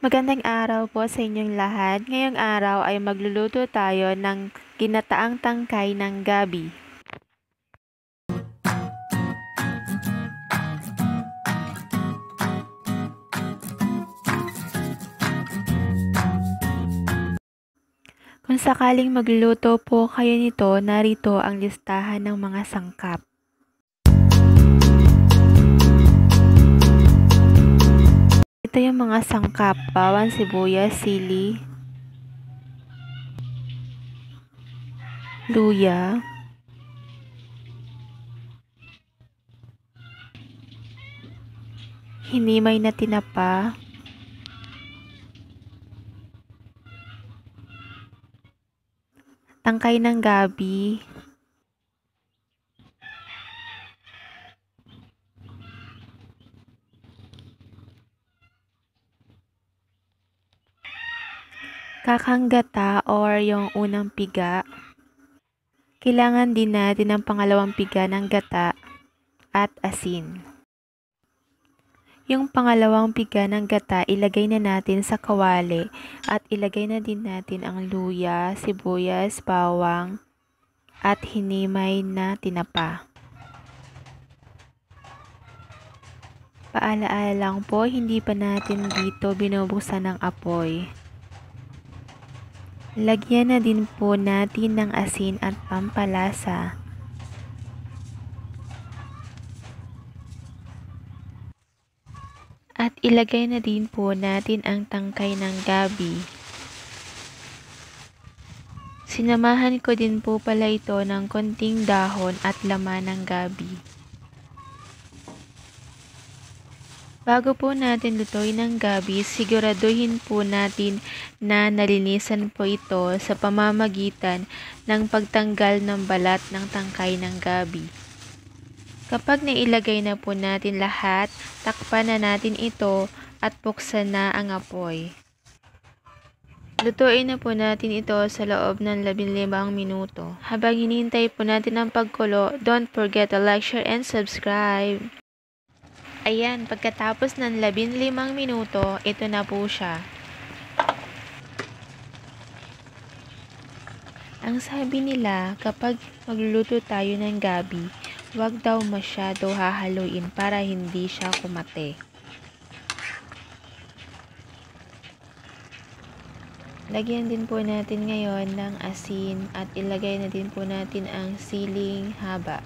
Magandang araw po sa inyong lahat. Ngayong araw ay magluluto tayo ng ginataang tangkay ng gabi. Kung sakaling magluluto po kayo nito, narito ang listahan ng mga sangkap. Ito yung mga sangkap, bawang, sibuyas, sili, luya, hinimay na tinapa, tangkay ng gabi, kakanggata or yung unang piga. Kailangan din natin ang pangalawang piga ng gata at asin. Yung pangalawang piga ng gata, ilagay na natin sa kawali at ilagay na din natin ang luya, sibuyas, bawang at hinimay na tinapa. Paalaala lang po, hindi pa natin dito binubuksan ng apoy. Lagyan na din po natin ng asin at pampalasa. At ilagay na din po natin ang tangkay ng gabi. Sinamahan ko din po pala ito ng konting dahon at laman ng gabi. Bago po natin lutuin ng gabi, siguraduhin po natin na nalinisan po ito sa pamamagitan ng pagtanggal ng balat ng tangkay ng gabi. Kapag nailagay na po natin lahat, takpan na natin ito at buksan na ang apoy. Lutuin na po natin ito sa loob ng 15 minuto. Habang hinihintay po natin ang pagkulo, don't forget to like, share, and subscribe. Ayan, pagkatapos ng 15 minuto, ito na po siya. Ang sabi nila, kapag magluluto tayo ng gabi, Huwag daw masyado hahaluin para hindi siya kumate. Lagyan din po natin ngayon ng asin at ilagay na din po natin ang siling haba.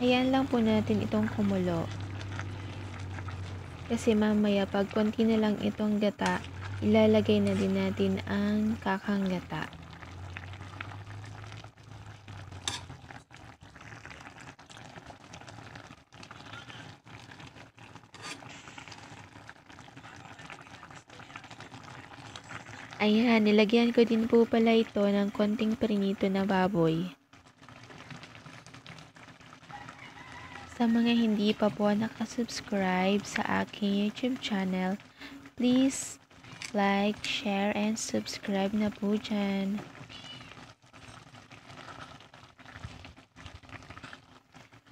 Ayan lang po natin itong kumulo. Kasi mamaya pag konti na lang itong gata, ilalagay na din natin ang kakang gata. Ayan, nilagyan ko din po pala ito ng konting prinito na baboy. Sa mga hindi pa po nakasubscribe sa aking YouTube channel, please like, share, and subscribe na po dyan.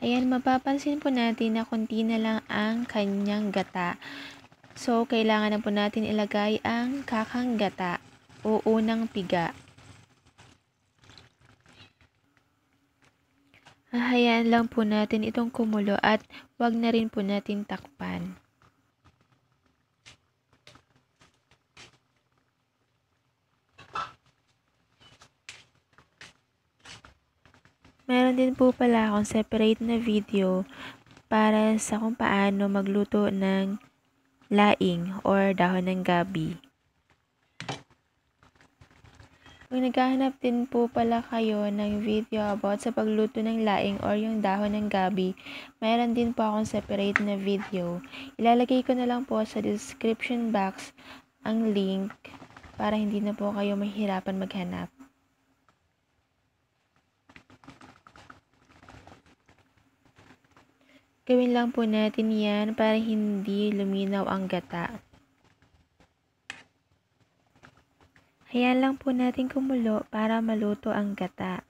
Ayan, mapapansin po natin na konti na lang ang kanyang gata. So, kailangan na po natin ilagay ang kakang gata o unang piga. Hahayaan lang po natin itong kumulo at wag na rin po natin takpan. Meron din po pala akong separate na video para sa kung paano magluto ng laing or dahon ng gabi. Kung naghahanap din po pala kayo ng video about sa pagluto ng laing or yung dahon ng gabi, mayroon din po akong separate na video. Ilalagay ko na lang po sa description box ang link para hindi na po kayo mahirapan maghanap. Gawin lang po natin yan para hindi luminaw ang gata. Hayaan lang po natin kumulo para maluto ang gata.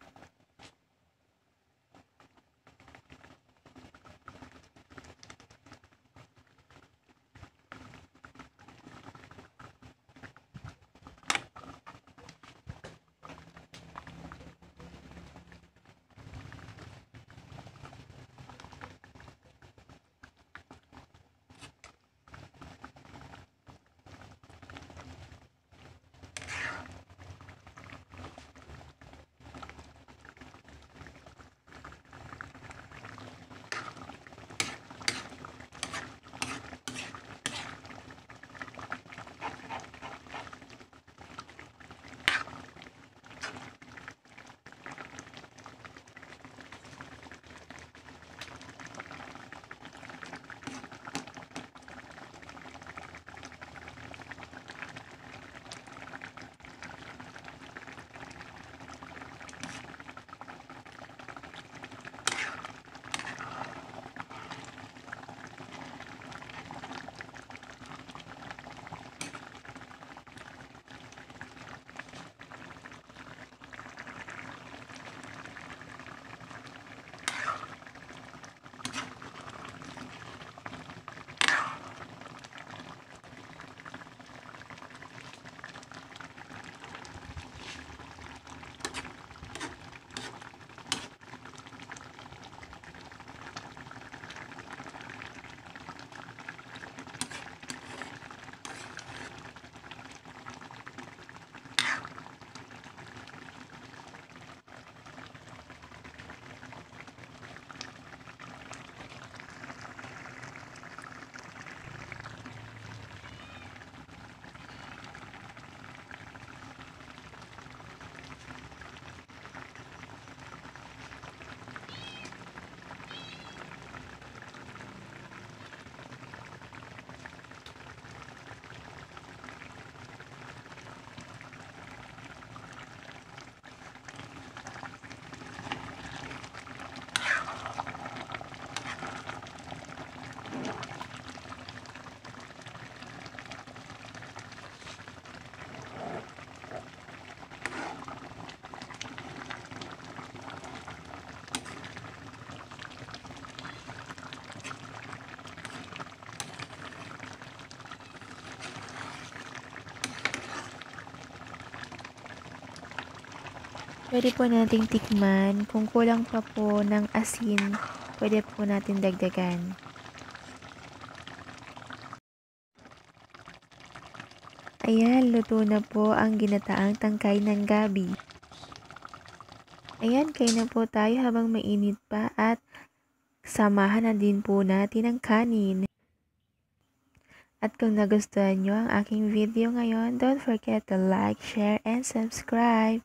Pwede po nating tikman. Kung kulang pa po ng asin, pwede po natin dagdagan. Ayan, luto na po ang ginataang tangkay ng gabi. Ayan, kain na po tayo habang mainit pa at samahan na din po natin ang kanin. At kung nagustuhan nyo ang aking video ngayon, don't forget to like, share, and subscribe.